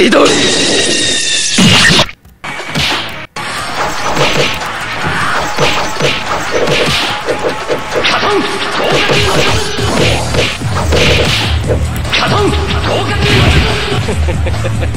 千鳥ハハハハ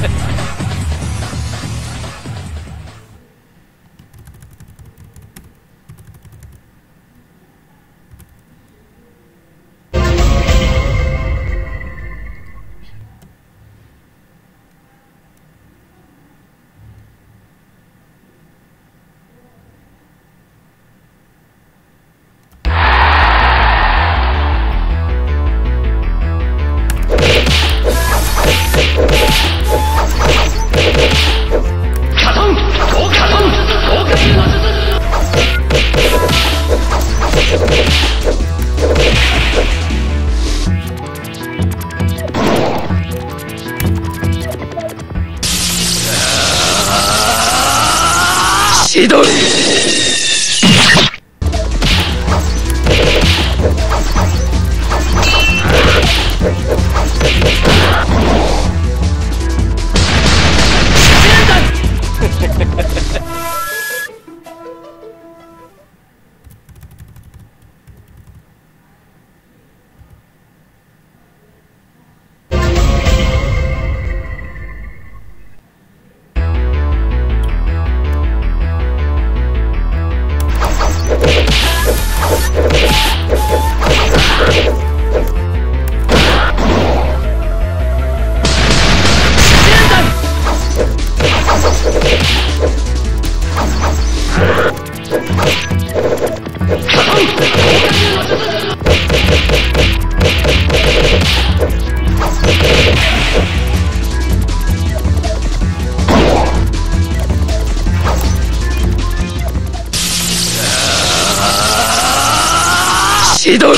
千鳥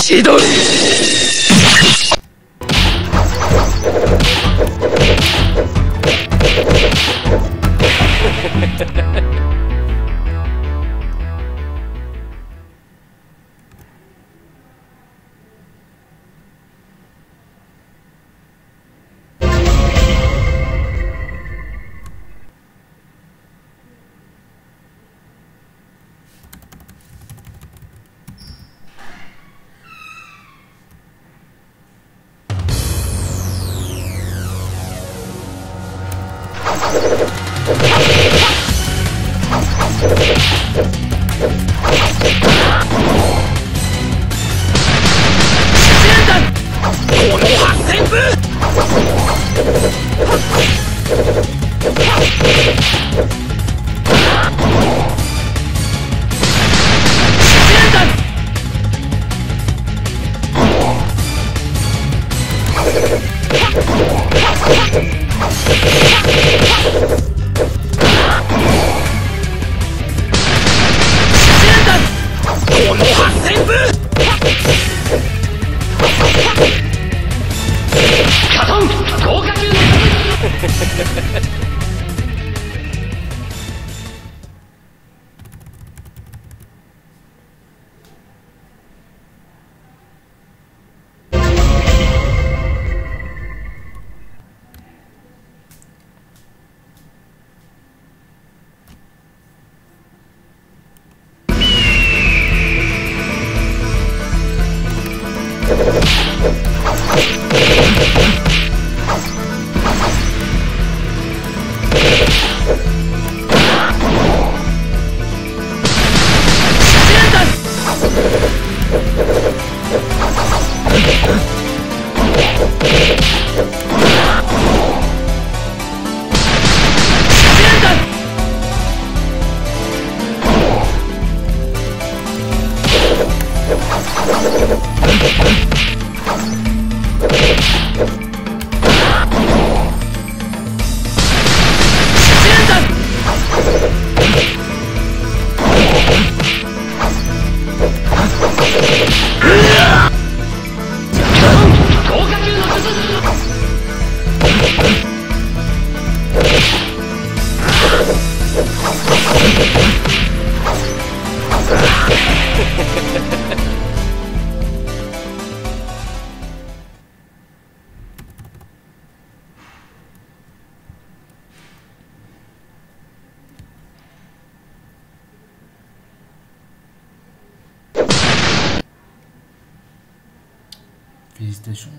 千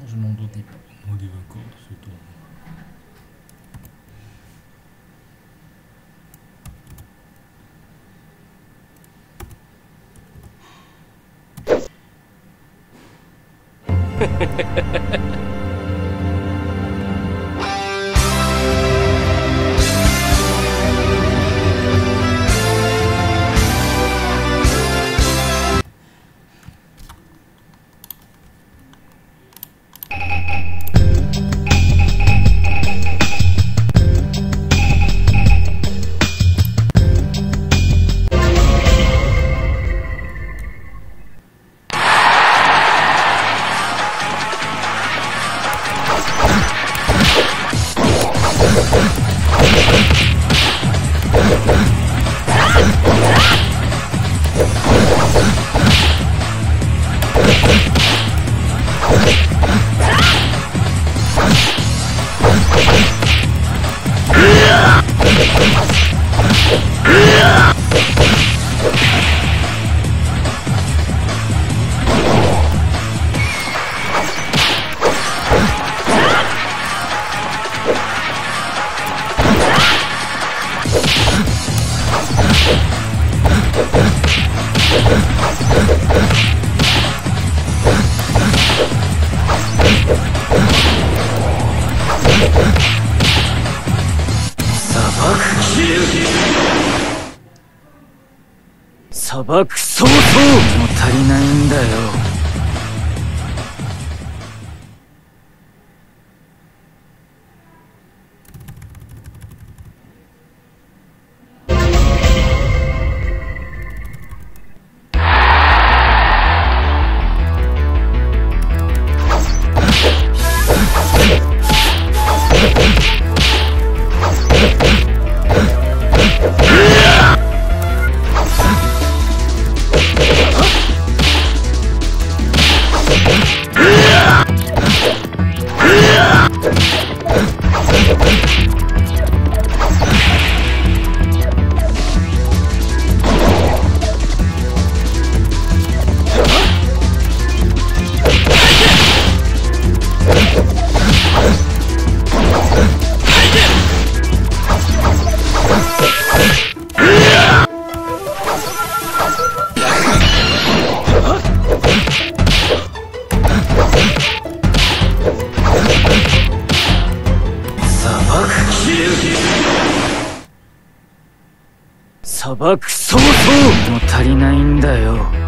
Je n'en doutais pas. 砂漠早々も足りないんだよ。砂漠早々も足りないんだよ。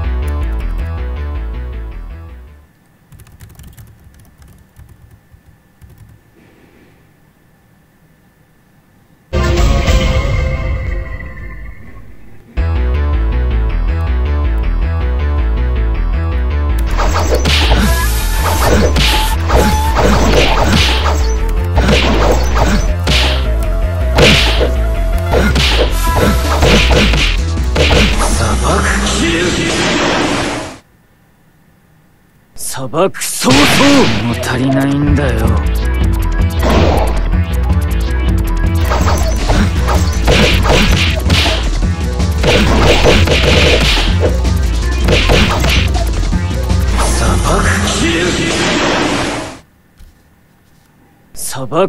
砂漠相当そも足りないんだよ。砂漠。